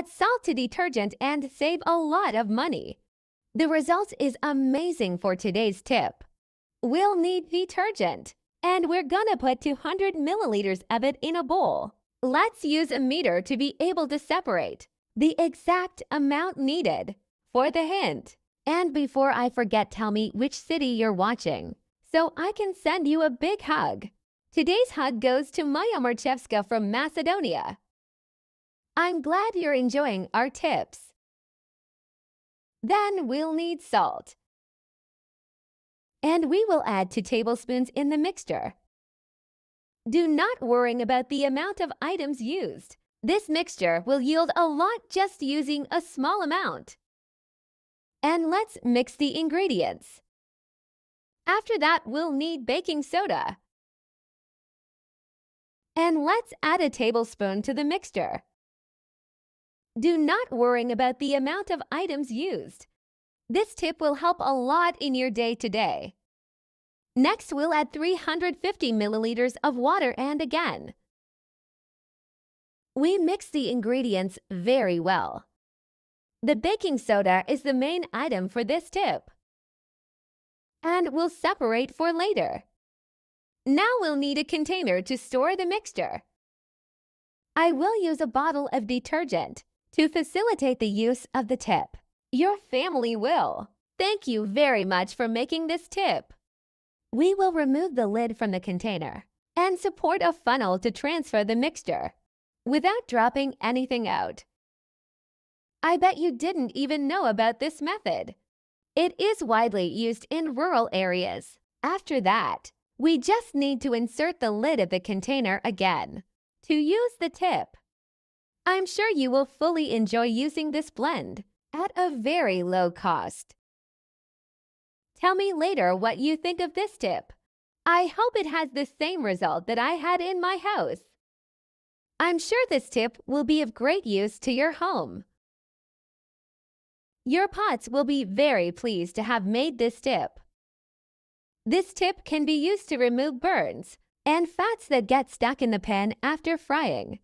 Add salt to detergent and save a lot of money. The result is amazing for today's tip. We'll need detergent, and we're gonna put 200 milliliters of it in a bowl. Let's use a meter to be able to separate the exact amount needed for the hint. And before I forget, tell me which city you're watching so I can send you a big hug. Today's hug goes to Maya Marchevska from Macedonia. I'm glad you're enjoying our tips. Then we'll need salt. And we will add 2 tablespoons in the mixture. Do not worry about the amount of items used. This mixture will yield a lot just using a small amount. And let's mix the ingredients. After that, we'll need baking soda. And let's add a tablespoon to the mixture. Do not worry about the amount of items used. This tip will help a lot in your day-to-day. Next, we'll add 350 milliliters of water and again. We mix the ingredients very well. The baking soda is the main item for this tip. And we'll separate for later. Now we'll need a container to store the mixture. I will use a bottle of detergent to facilitate the use of the tip. Your family will. Thank you very much for making this tip. We will remove the lid from the container and support a funnel to transfer the mixture without dropping anything out. I bet you didn't even know about this method. It is widely used in rural areas. After that, we just need to insert the lid of the container again. To use the tip, I'm sure you will fully enjoy using this blend at a very low cost. Tell me later what you think of this tip. I hope it has the same result that I had in my house. I'm sure this tip will be of great use to your home. Your pots will be very pleased to have made this tip. This tip can be used to remove burns and fats that get stuck in the pan after frying.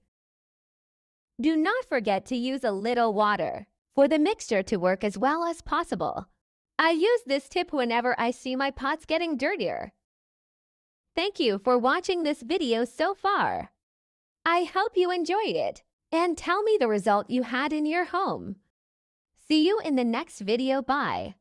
Do not forget to use a little water for the mixture to work as well as possible. I use this tip whenever I see my pots getting dirtier. Thank you for watching this video so far. I hope you enjoyed it and tell me the result you had in your home. See you in the next video. Bye.